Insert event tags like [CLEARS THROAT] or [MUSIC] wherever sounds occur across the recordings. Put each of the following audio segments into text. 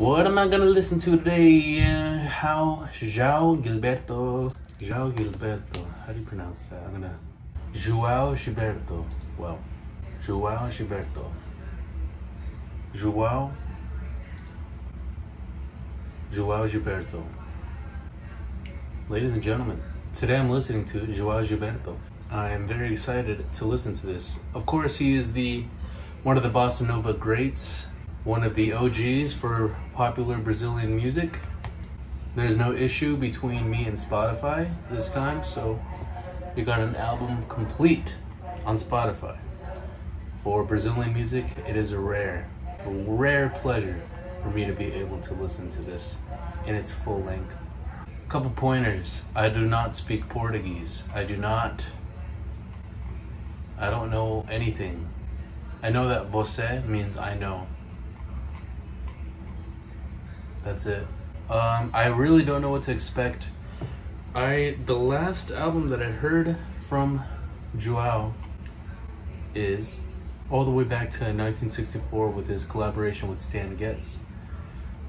What am I gonna listen to today? Uh, how João Gilberto. João Gilberto. How do you pronounce that? I'm gonna. João Gilberto. Well, João Gilberto. João. João Gilberto. Ladies and gentlemen, today I'm listening to João Gilberto. I am very excited to listen to this. Of course, he is the one of the bossa nova greats, one of the OGs for popular Brazilian music. There's no issue between me and Spotify this time, so we got an album complete on Spotify. For Brazilian music, it is a rare, a rare pleasure for me to be able to listen to this in its full length. Couple pointers. I do not speak Portuguese. I do not I don't know anything. I know that você means I know. That's it. Um, I really don't know what to expect. I the last album that I heard from Joao is all the way back to 1964 with his collaboration with Stan Getz,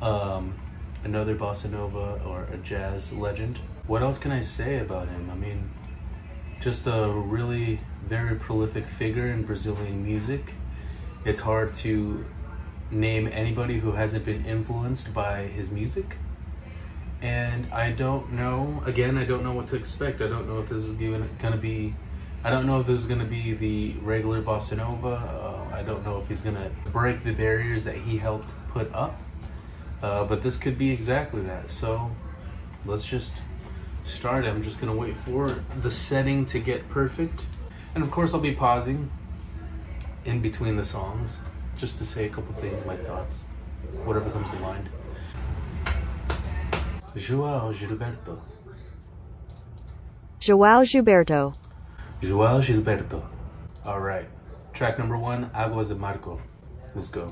um, another bossa nova or a jazz legend. What else can I say about him? I mean, just a really very prolific figure in Brazilian music. It's hard to name anybody who hasn't been influenced by his music. And I don't know, again, I don't know what to expect. I don't know if this is going to be, I don't know if this is going to be the regular bossa nova. Uh, I don't know if he's going to break the barriers that he helped put up. Uh, but this could be exactly that. So let's just start. I'm just going to wait for the setting to get perfect. And of course, I'll be pausing in between the songs just to say a couple things, my thoughts, whatever comes to mind. João Gilberto. João Gilberto. João Gilberto. All right. Track number one, Aguas de Marco. Let's go.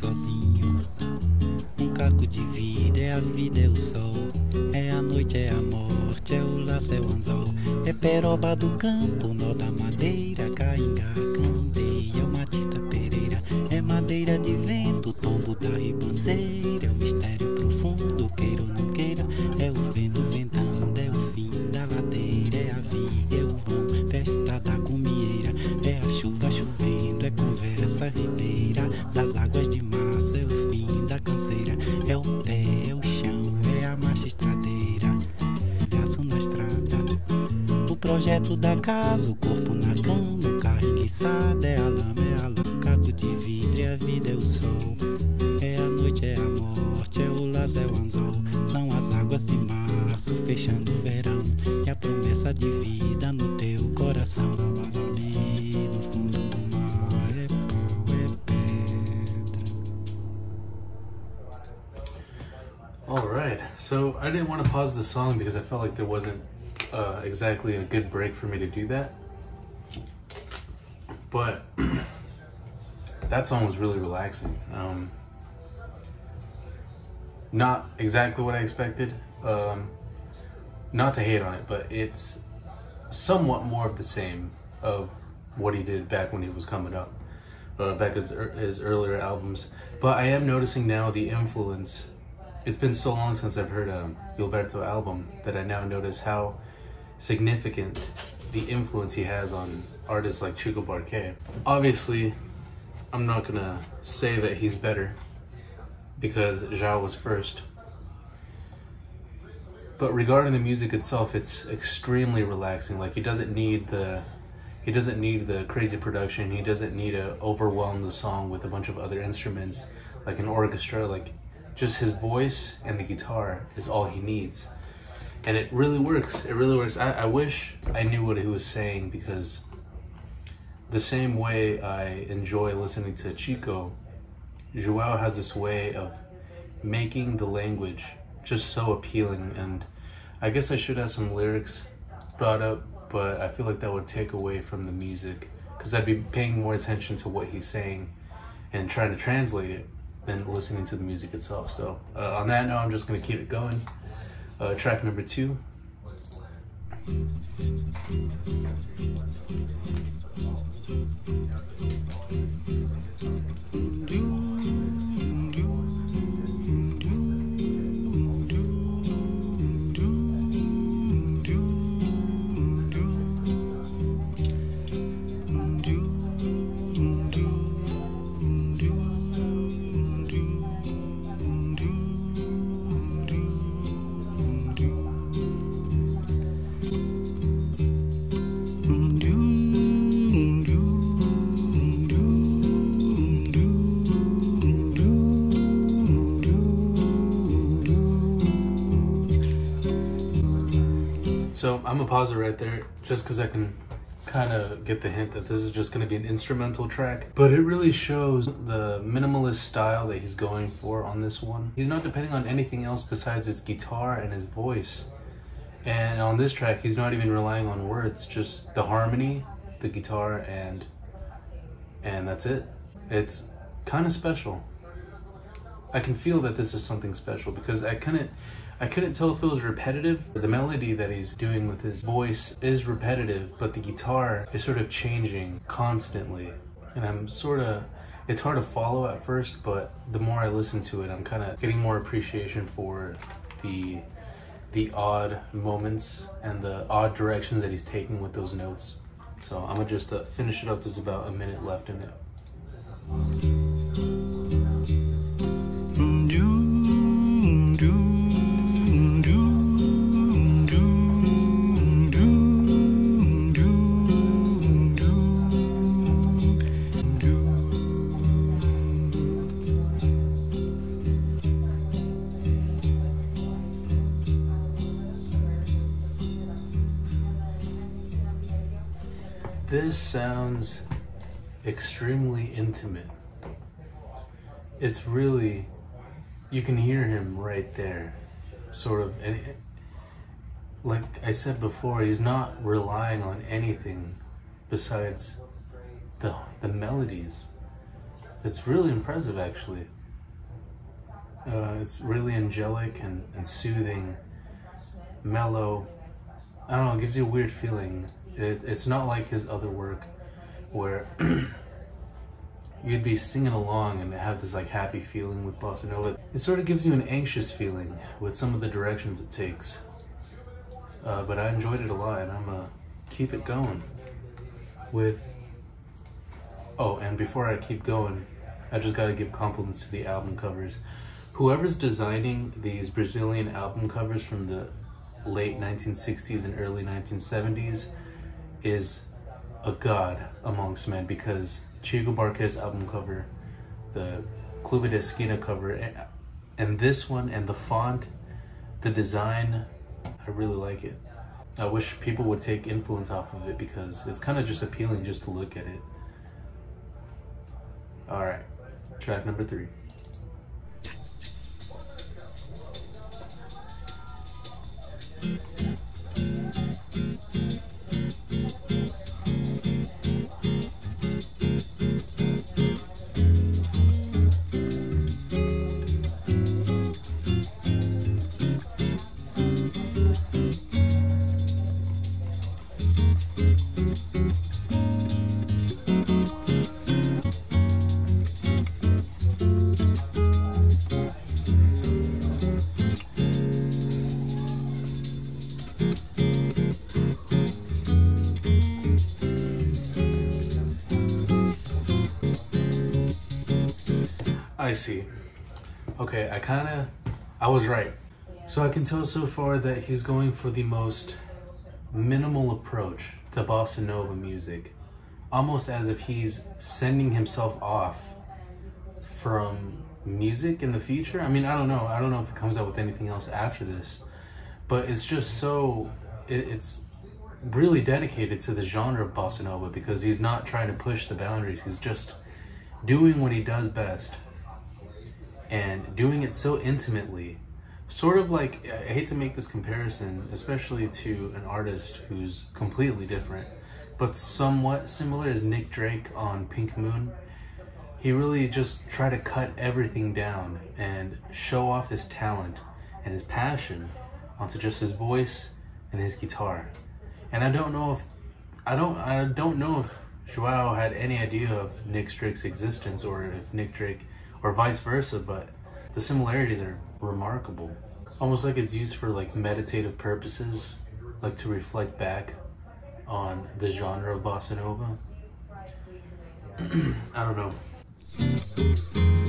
Sozinho. Um caco de vidro, é a vida, é o sol. É a noite, é a morte, é o laço, é o anzol. É peroba do campo, nó da madeira, cainga, candeia, uma tita pereira. É madeira de vento, tombo da ribanceira. É o mistério profundo, queira ou não queira. É o vento da casa, o corpo na cama, o carro enguiçado. É a lama, é a lama, caco de vidro, é a vida, é o sol. É a noite, é a morte, é o laço, é o anzol. São as águas de março, fechando o verão. E a promessa de vida no teu coração. No fundo do mar, é é. All right. So I didn't want to pause the song because I felt like there wasn't uh, exactly a good break for me to do that. But [CLEARS THROAT] that song was really relaxing. Um, not exactly what I expected. Um, not to hate on it, but it's somewhat more of the same of what he did back when he was coming up, uh, back his, his earlier albums. But I am noticing now the influence. It's been so long since I've heard a Gilberto album that I now notice how significant the influence he has on artists like Chico Buarque. Obviously, I'm not gonna say that he's better because João was first. But regarding the music itself, it's extremely relaxing. Like he doesn't need the he doesn't need the crazy production. He doesn't need to overwhelm the song with a bunch of other instruments like an orchestra. Like just his voice and the guitar is all he needs. And it really works. It really works. I, I wish I knew what he was saying because the same way I enjoy listening to Chico, Joao has this way of making the language just so appealing. And I guess I should have some lyrics brought up, but I feel like that would take away from the music because I'd be paying more attention to what he's saying and trying to translate it. than listening to the music itself. So uh, on that note, I'm just gonna keep it going. Uh, track number two. So I'm gonna pause it right there just because I can kind of get the hint that this is just gonna be an instrumental track. But it really shows the minimalist style that he's going for on this one. He's not depending on anything else besides his guitar and his voice. And on this track, he's not even relying on words, just the harmony, the guitar, and and that's it. It's kind of special. I can feel that this is something special because I couldn't I couldn't tell if it was repetitive. The melody that he's doing with his voice is repetitive, but the guitar is sort of changing constantly. And I'm sort of it's hard to follow at first, but the more I listen to it, I'm kind of getting more appreciation for the the odd moments and the odd directions that he's taking with those notes. So I'm gonna just uh, finish it up. There's about a minute left in it. This sounds extremely intimate. It's really, you can hear him right there, sort of. And like I said before, he's not relying on anything besides the the melodies. It's really impressive, actually. Uh, it's really angelic and, and soothing, mellow. I don't know, it gives you a weird feeling. It, it's not like his other work where [CLEARS THROAT] you'd be singing along and have this like happy feeling with bossa nova. It sort of gives you an anxious feeling with some of the directions it takes. Uh, but I enjoyed it a lot and I'm gonna keep it going with. Oh, and before I keep going, I just gotta give compliments to the album covers. Whoever's designing these Brazilian album covers from the late 1960s and early 1970s is a god amongst men because Chico Buarque's album cover, the Clube da Esquina cover, and this one and the font, the design, I really like it. I wish people would take influence off of it because it's kind of just appealing just to look at it. All right, track number three. I see. Okay, I kind of, I was right. So I can tell so far that he's going for the most minimal approach to bossa nova music, almost as if he's sending himself off from music in the future. I mean, I don't know. I don't know if it comes out with anything else after this, but it's just so it, it's really dedicated to the genre of bossa nova because he's not trying to push the boundaries. He's just doing what he does best and doing it so intimately. Sort of like, I hate to make this comparison, especially to an artist who's completely different, but somewhat similar as Nick Drake on Pink Moon. he really just tried to cut everything down and show off his talent and his passion onto just his voice and his guitar. And I don't know if I don't I don't know if Joao had any idea of Nick Drake's existence or if Nick Drake or vice versa, but the similarities are remarkable. Almost like it's used for like meditative purposes, like to reflect back on the genre of bossa nova. [CLEARS THROAT] I don't know.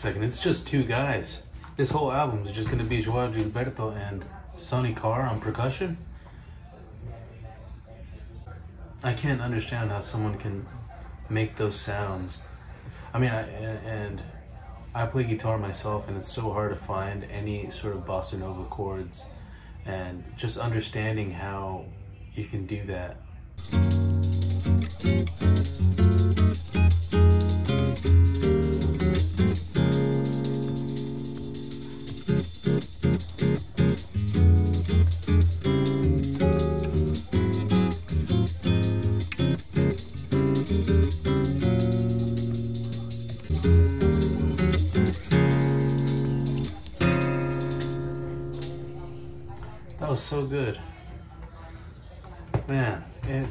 Second, it's just two guys. This whole album is just gonna be Joao Gilberto and Sonny Carr on percussion? I can't understand how someone can make those sounds. I mean, I, and I play guitar myself, and it's so hard to find any sort of bossa nova chords, and just understanding how you can do that. Was so good. Man, it,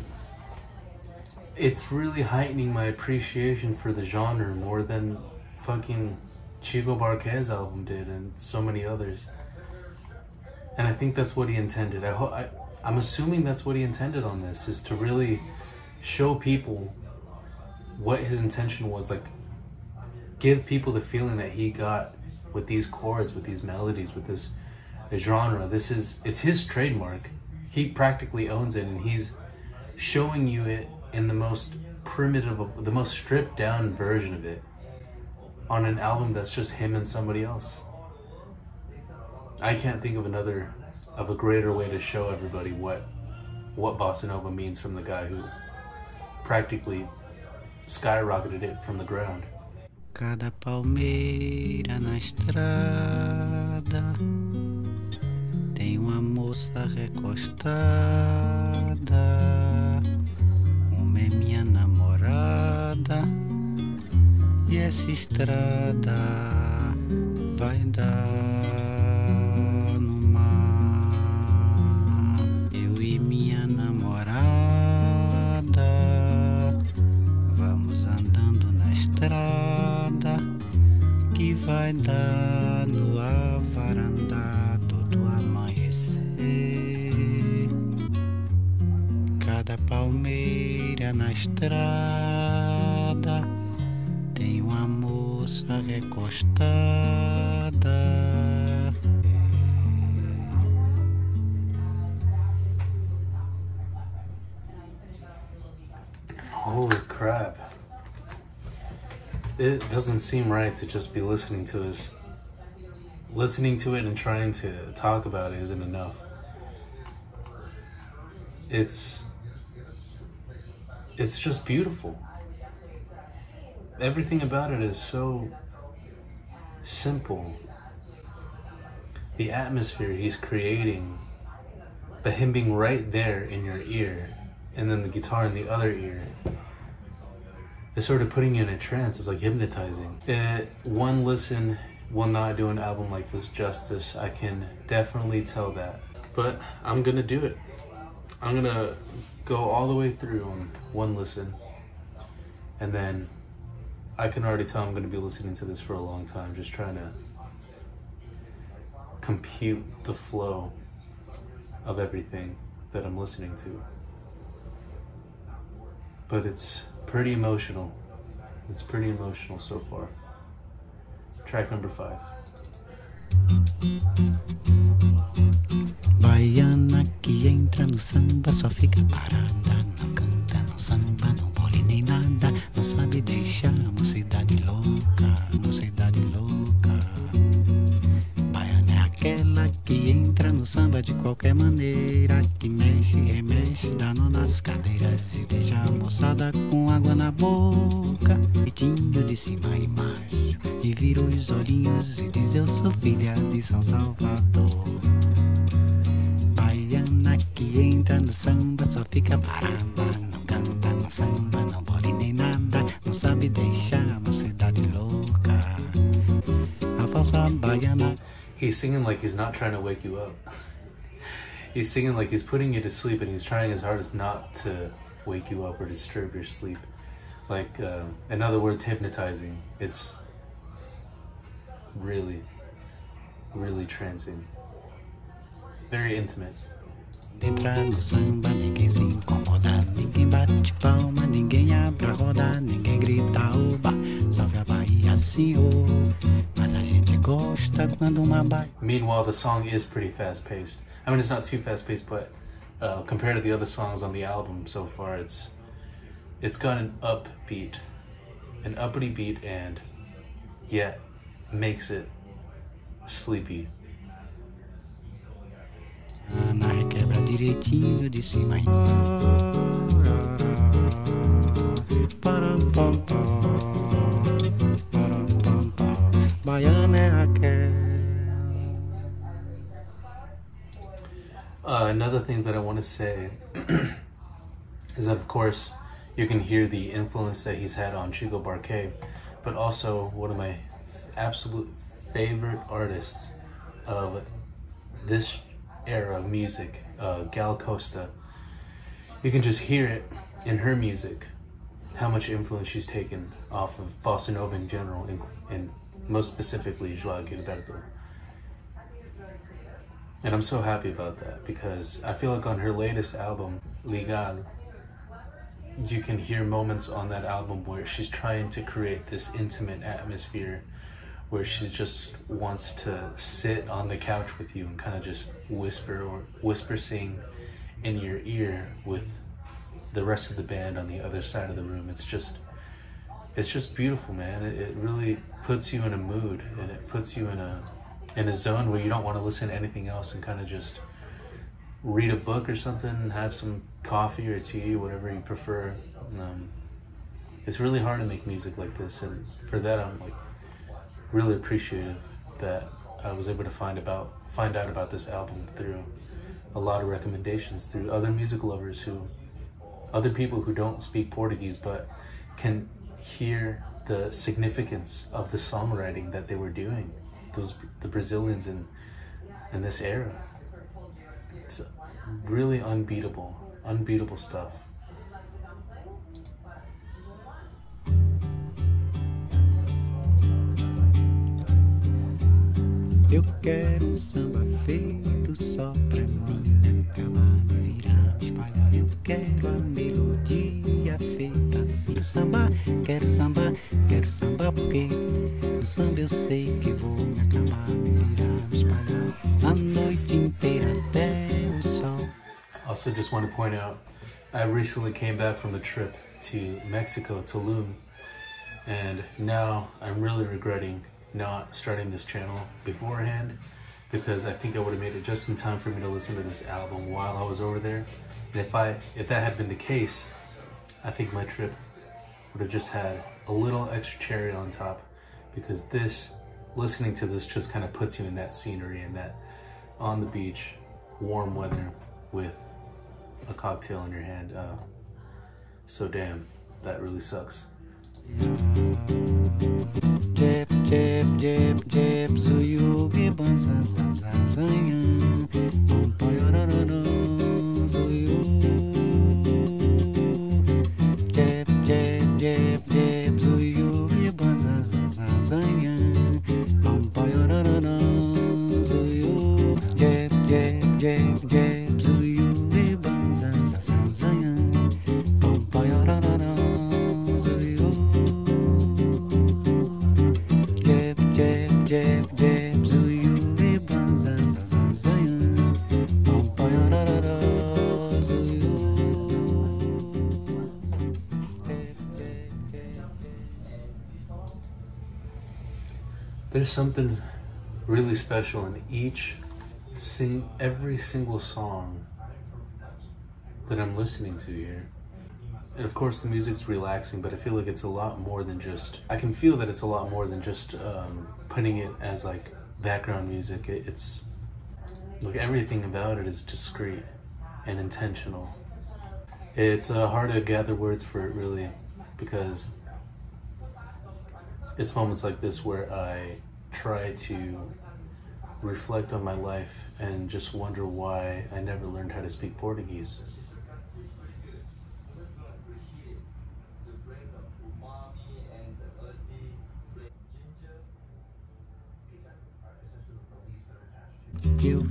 it's really heightening my appreciation for the genre more than fucking Chico Buarque's album did and so many others. And I think that's what he intended. I, I I'm assuming that's what he intended on this is to really show people what his intention was like give people the feeling that he got with these chords, with these melodies, with this genre. This is it's his trademark. He practically owns it, and he's showing you it in the most primitive, of, the most stripped down version of it on an album that's just him and somebody else. I can't think of another of a greater way to show everybody what what bossa nova means from the guy who practically skyrocketed it from the ground. Cada palmeira na estrada tem uma moça recostada. Uma é minha namorada e essa estrada vai dar no mar. Eu e minha namorada vamos andando na estrada que vai dar palmeira na estrada tem uma moça recostada. Holy crap. It doesn't seem right to just be listening to us. Listening to it and trying to talk about it isn't enough. It's it's just beautiful. Everything about it is so simple. The atmosphere he's creating, but him being right there in your ear, and then the guitar in the other ear, is sort of putting you in a trance. It's like hypnotizing. Uh, one listen will not do an album like this justice. I can definitely tell that. But I'm gonna do it. I'm gonna go all the way through on one listen, and then I can already tell I'm gonna be listening to this for a long time, just trying to compute the flow of everything that I'm listening to. But it's pretty emotional. It's pretty emotional so far. Track number five. Baiana que entra no samba só fica parada. Não canta, não samba, não pole nem nada. Não sabe deixar a mocidade louca, no samba de qualquer maneira que mexe, remexe, dando nas cadeiras e deixa a moçada com água na boca. Peitinho de cima e embaixo e vira os olhinhos e diz eu sou filha de São Salvador. Baiana que entra no samba só fica parada, não canta, não samba, não bole nem nada, não sabe deixar uma cidade louca. A falsa baiana. He's singing like he's not trying to wake you up. [LAUGHS] he's singing like he's putting you to sleep and he's trying his hardest not to wake you up or disturb your sleep. Like, uh, in other words, hypnotizing. It's really, really trancing. Very intimate. Entra no samba, ninguém se incomoda, ninguém bate palma, ninguém abre a roda, ninguém grita oba, salve a Bahia, senhor. Mas a gente gosta quando uma. Meanwhile, the song is pretty fast paced. I mean, it's not too fast paced, but uh, compared to the other songs on the album so far, it's it's got an upbeat, an uppity beat, and yet makes it sleepy. Na direitinho de cima. Raquel. Uh, another thing that I want to say [CLEARS THROAT] is that, of course, you can hear the influence that he's had on Chico Buarque, but also one of my absolute favorite artists of this era of music, uh, Gal Costa. You can just hear it in her music, how much influence she's taken off of bossa nova in general, and, and most specifically Joao Gilberto. And I'm so happy about that because I feel like on her latest album, Legal, you can hear moments on that album where she's trying to create this intimate atmosphere where she just wants to sit on the couch with you and kind of just whisper or whisper sing in your ear with the rest of the band on the other side of the room. It's just it's just beautiful, man. It, it really puts you in a mood and it puts you in a in a zone where you don't want to listen to anything else and kind of just read a book or something have some coffee or tea, whatever you prefer. Um, it's really hard to make music like this, and for that, I'm like really appreciative that I was able to find about find out about this album through a lot of recommendations through other music lovers who other people who don't speak Portuguese but can hear the significance of the songwriting that they were doing those the Brazilians in in this era. It's really unbeatable unbeatable stuff Eu quero um samba feito só pra mim acabar, virar, espalhar. Eu quero a melodia feita assim. Quero samba, quero samba, quero samba porque no samba eu sei que vou me acabar, me virar, me espalhar. A noite inteira até o sol. Also, just want to point out, I recently came back from a trip to Mexico, Tulum, and now I'm really regretting not starting this channel beforehand because I think I would have made it just in time for me to listen to this album while I was over there. And if I if that had been the case, I think my trip would have just had a little extra cherry on top because this listening to this just kind of puts you in that scenery and that on the beach, warm weather with a cocktail in your hand. Uh, so damn, that really sucks. Jeb, jeb, jeb, jeb, zuyubi bansa sansa zanyan. Pom pom yorororo, zuyu. There's something really special in each sing every single song that I'm listening to here. And of course, the music's relaxing, but I feel like it's a lot more than just. I can feel that it's a lot more than just um, putting it as like background music. It, it's like everything about it is discreet and intentional. It's uh, hard to gather words for it, really, because it's moments like this where I try to reflect on my life and just wonder why I never learned how to speak Portuguese. Eu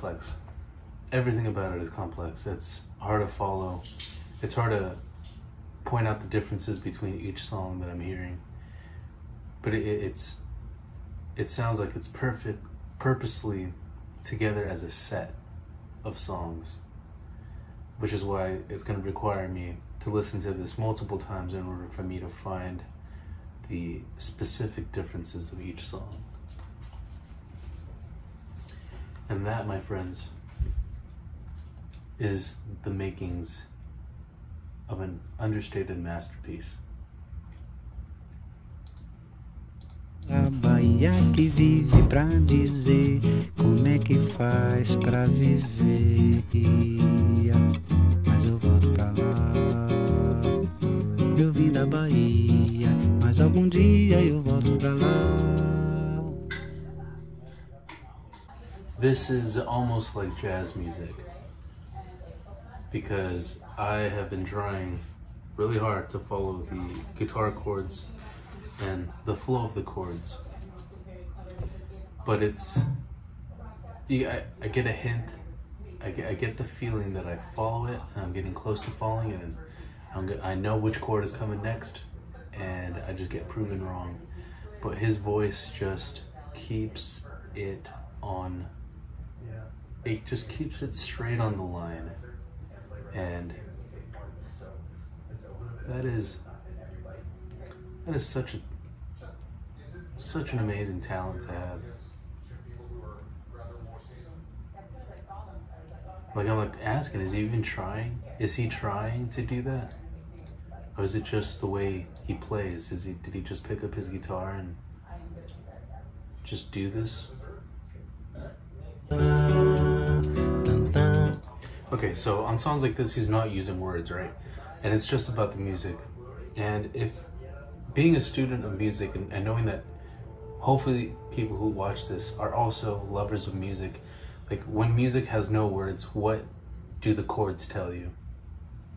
complex. Everything about it is complex. It's hard to follow. It's hard to point out the differences between each song that I'm hearing. But it, it- it's it sounds like it's perfect purposely together as a set of songs. Which is why it's going to require me to listen to this multiple times in order for me to find the specific differences of each song. And that, my friends, is the makings of an understated masterpiece. A Bahia que vive pra dizer como é que faz pra viver. Mas eu volto pra lá. Eu vim da Bahia, mas algum dia eu volto pra lá. This is almost like jazz music because I have been trying really hard to follow the guitar chords and the flow of the chords. But it's, I, I get a hint, I get, I get the feeling that I follow it, I'm getting close to following it, and I'm, I know which chord is coming next, and I just get proven wrong. But his voice just keeps it on it just keeps it straight on the line. And that is that is such a such an amazing talent to have. Like i'm like asking is he even trying? Is he trying to do that? Or is it just the way he plays? Is he did he just pick up his guitar and just do this Okay, so on songs like this, he's not using words, right? And it's just about the music. And if being a student of music and, and knowing that hopefully people who watch this are also lovers of music, like when music has no words, what do the chords tell you?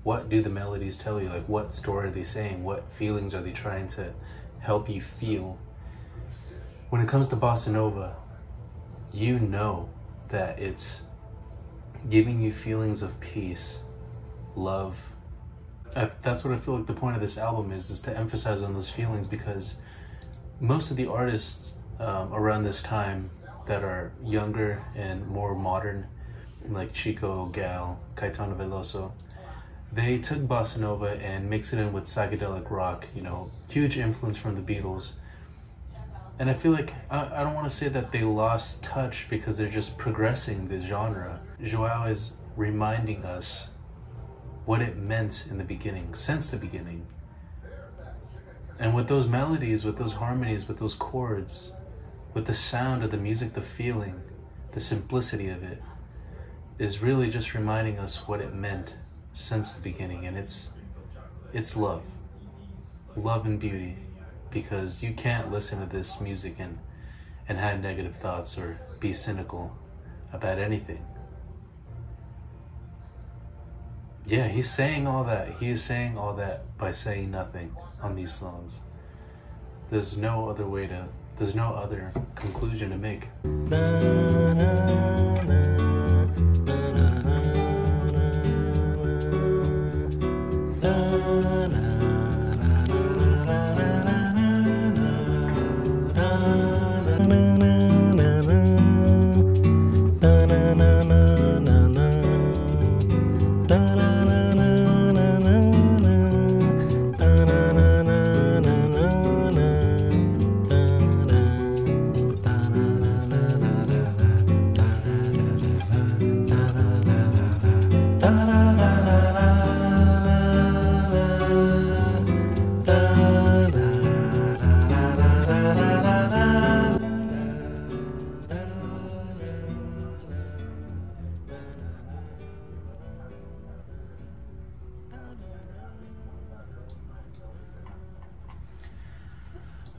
What do the melodies tell you? Like, what story are they saying? What feelings are they trying to help you feel? When it comes to bossa nova, you know that it's giving you feelings of peace, love. Uh, that's what I feel like the point of this album is, is to emphasize on those feelings because most of the artists um, around this time that are younger and more modern, like Chico, Gal, Caetano Veloso, they took bossa nova and mixed it in with psychedelic rock. You know, huge influence from the Beatles. And I feel like I, I don't want to say that they lost touch because they're just progressing the genre. Joao is reminding us what it meant in the beginning, since the beginning. And with those melodies, with those harmonies, with those chords, with the sound of the music, the feeling, the simplicity of it, is really just reminding us what it meant since the beginning. And it's it's love. Love and beauty. Because you can't listen to this music and and had negative thoughts or be cynical about anything. Yeah, he's saying all that. He is saying all that by saying nothing on these songs. There's no other way to, there's no other conclusion to make.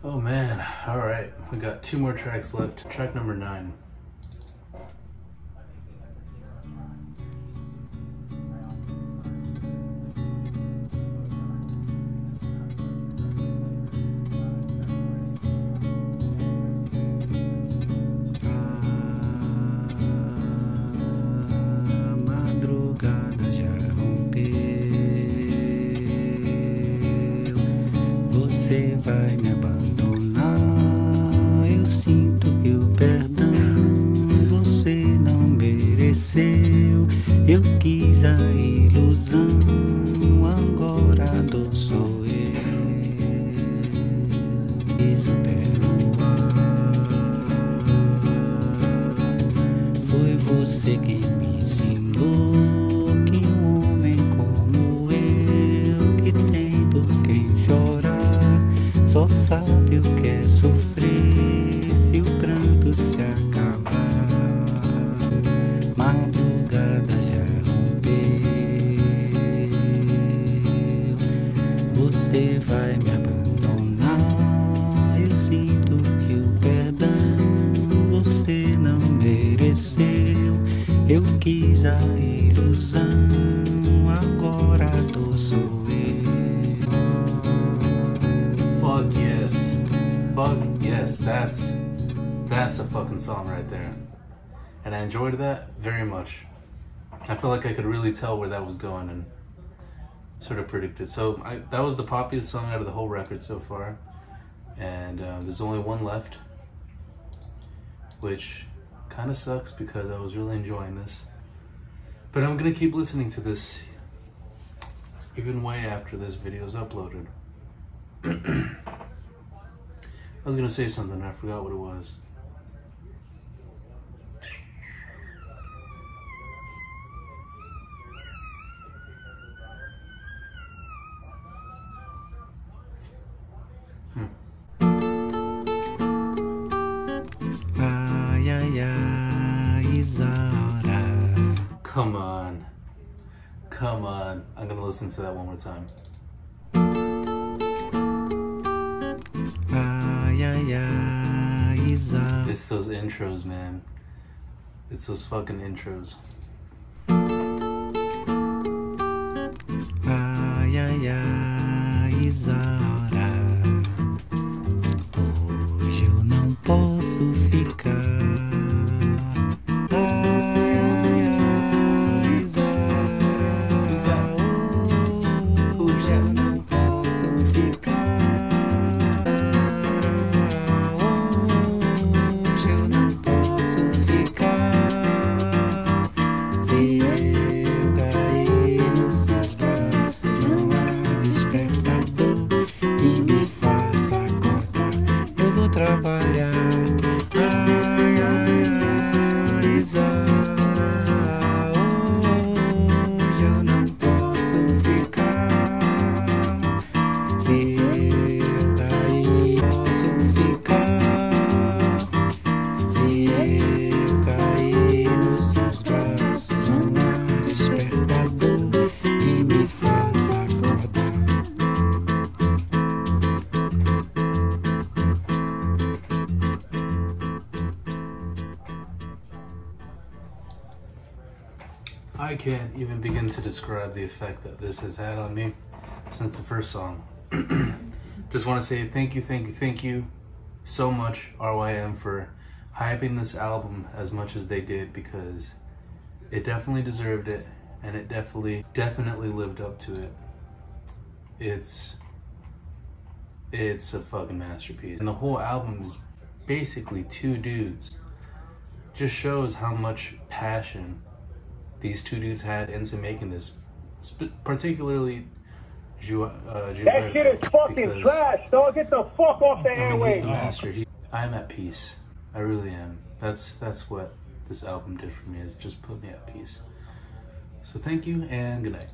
Oh man, all right. We got two more tracks left. Track number nine. Foi você quem me ensinou que um homem como eu, que tem por quem chorar, só sabe o que é sofrer Fuck yes. Fuck yes. That's that's a fucking song right there. And I enjoyed that very much. I feel like I could really tell where that was going and sort of predicted. So I, that was the poppiest song out of the whole record so far. And uh, there's only one left, which kind of sucks because I was really enjoying this. But I'm gonna keep listening to this even way after this video is uploaded. [CLEARS THROAT] I was gonna say something, I forgot what it was. To that one more time. It's those intros, man. It's those fucking intros. I can't even begin to describe the effect that this has had on me since the first song. [CLEARS THROAT] Just want to say thank you, thank you, thank you so much, RYM, for hyping this album as much as they did because it definitely deserved it and it definitely, definitely lived up to it. It's, it's a fucking masterpiece. And the whole album is basically two dudes. Just shows how much passion these two dudes had into making this, particularly Ju- uh, That shit is fucking trash, dog. Get the fuck off the I mean, he's the master. He- I'm at peace. I really am. That's that's what this album did for me. Is just put me at peace. So thank you and good night.